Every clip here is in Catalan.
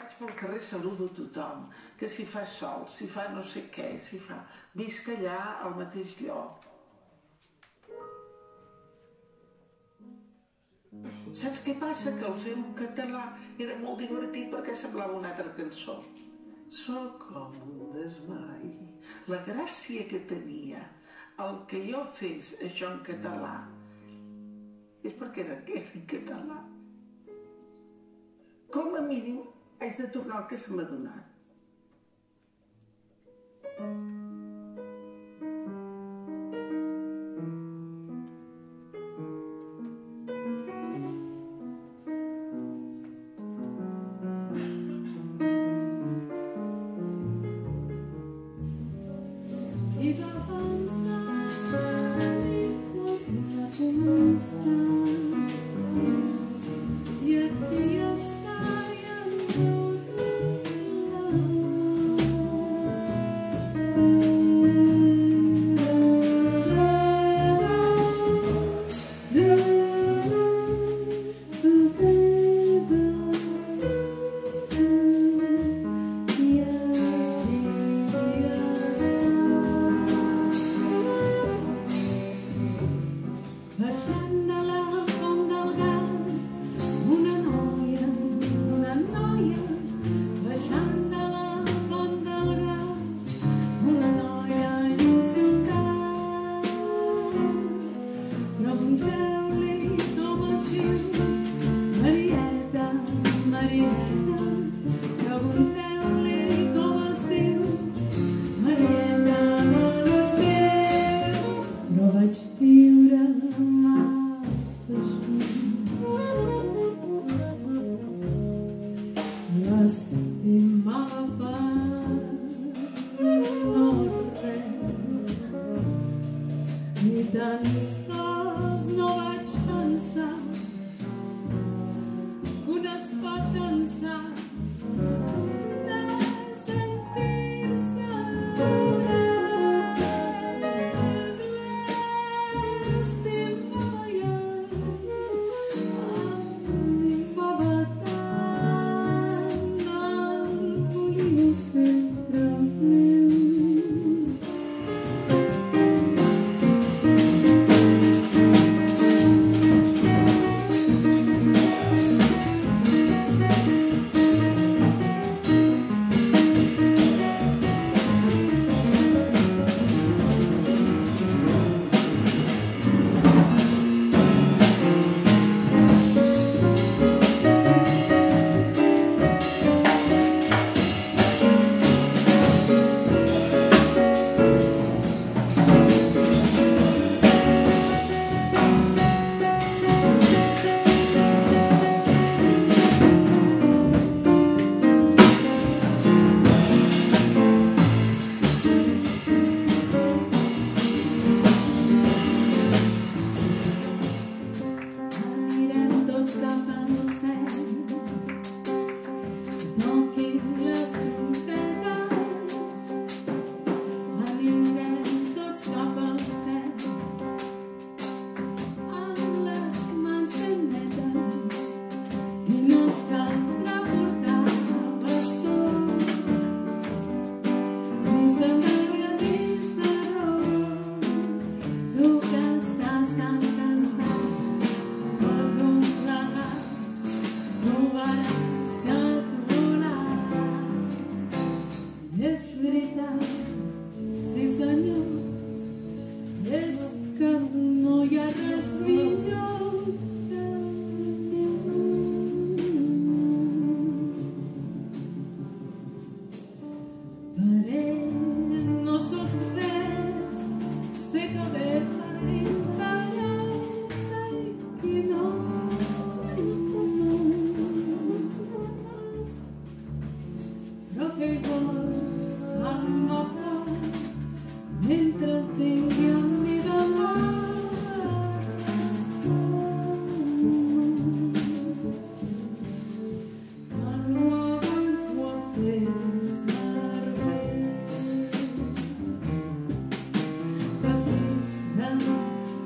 vaig pel carrer saludo tothom, que si fa sol, si fa no sé què, si fa... Visc allà al mateix lloc. Saps què passa? Que el fer un català era molt divertit perquè semblava una altra cançó. Sóc com un desmai. La gràcia que tenia el que jo fes això en català és perquè era en català. Com a mínim haig de tornar el que se m'ha donat. Hashem. dansa nowa szansa, u nas dançar.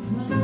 It's not.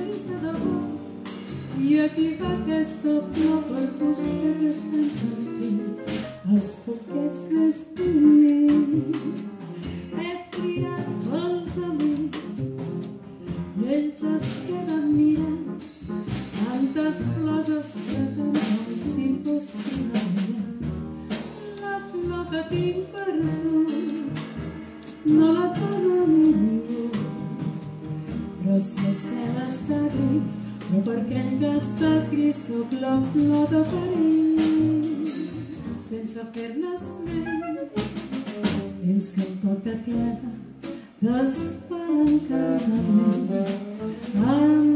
i aquí va aquesta flor per buscar aquesta jardí, els poquets més bonics. He triat els amics i ells es queden mirant tantes flors es queden si fos. La flor que tinc per tu no la dona ningú, però si està perquè han gastat gris o blau flor de parell sense fer-ne esment fins que el toc de terra despalanca el